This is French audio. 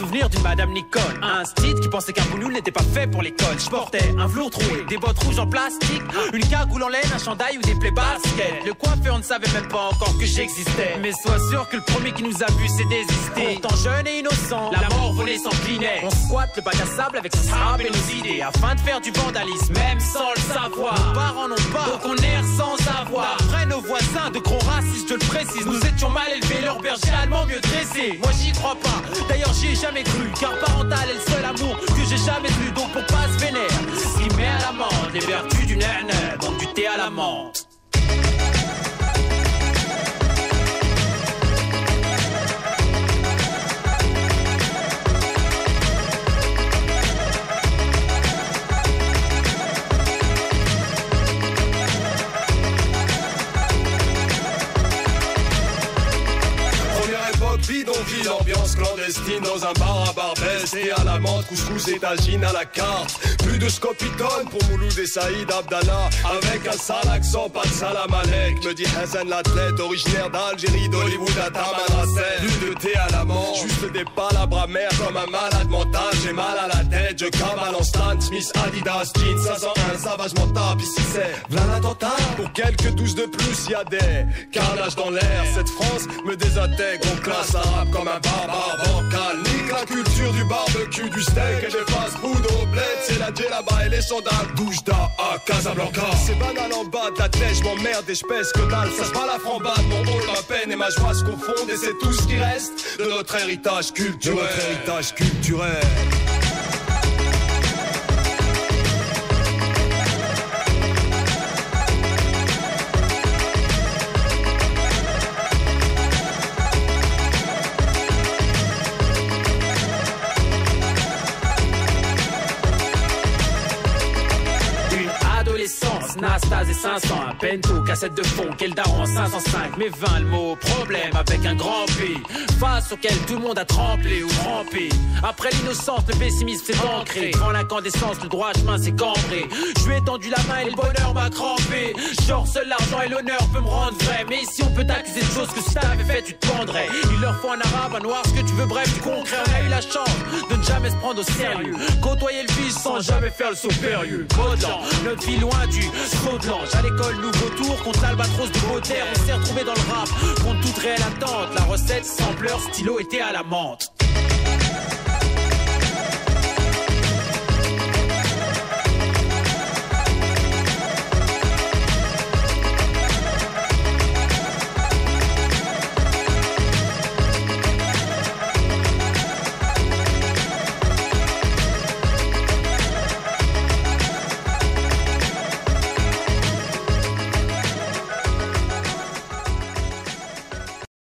Souvenir d'une madame Nicole, un style qui pensait qu'un boulot n'était pas fait pour l'école. Je portais un velours troué, des bottes rouges en plastique, une cagoule en laine, un chandail ou des plaies basket. Le coiffeur ne savait même pas encore que j'existais. Mais sois sûr que le premier qui nous a vu c'est désisté. Jeune et innocent, la mort volait sans clinet. On squatte le bac à sable avec ses sable et nos idées afin de faire du vandalisme, même sans le savoir. Nos parents n'ont pas, donc on erre sans avoir. Après nos voisins de gros je le précise, nous étions mal élevés, leur berger allemand mieux dressé. Moi j'y crois pas, d'ailleurs j'y ai jamais cru, car parental est le seul amour que j'ai jamais ambiance clandestine dans un bar à Barbès et à la menthe, couscous et tagine à la carte. Plus de scopitone pour Mouloud et Saïd Abdallah avec un sale accent, pas de salam alek. Me dit Hassan l'athlète, originaire d'Algérie, d'Hollywood à Tamanrasset. Plus de thé à la menthe, juste des palabres amères comme un malade mental. J'ai mal à la tête, je cavale en Stan Smith, Adidas, jeans 501, savage mental. Ici c'est v'là l'attentat. Pour quelques douze de plus, y a des carnages dans l'air. Cette France me désintègre, on classe arabe comme un bancal. Nique la culture du barbecue, du steak et des fast-food. C'est la là-bas et les sandales. Douche d'A à Casablanca. C'est banal en bas de la tête, je m'emmerde et je pèse que dalle. Ça se bat la frambade, mon rôle, ma peine et ma joie se confondent. Et c'est tout ce qui reste notre héritage culturel. De notre héritage culturel. Adolescence, Nastas et 500, un pento, cassette de fond, quel daron 505, mais 20 le mot, problème avec un grand P, face auquel tout le monde a tremblé ou trempé. Après l'innocence, le pessimisme s'est ancré, devant l'incandescence, le droit chemin s'est cambré. Je lui ai tendu la main et le bonheur m'a crampé. Genre, seul l'argent et l'honneur peut me rendre vrai, mais ici on peut t'accuser de choses que si t'avais fait, tu te pendrais. Il leur faut un arabe, un noir, ce que tu veux, bref, du concret. On a eu la chance de ne jamais se prendre au sérieux, côtoyer le vice sans jamais faire le. Baudelin, notre vie loin du À l'école, nouveau tour contre l'albatros de Beauterre. On s'est retrouvé dans le rap contre toute réelle attente. La recette, sampleur, stylo était à la menthe.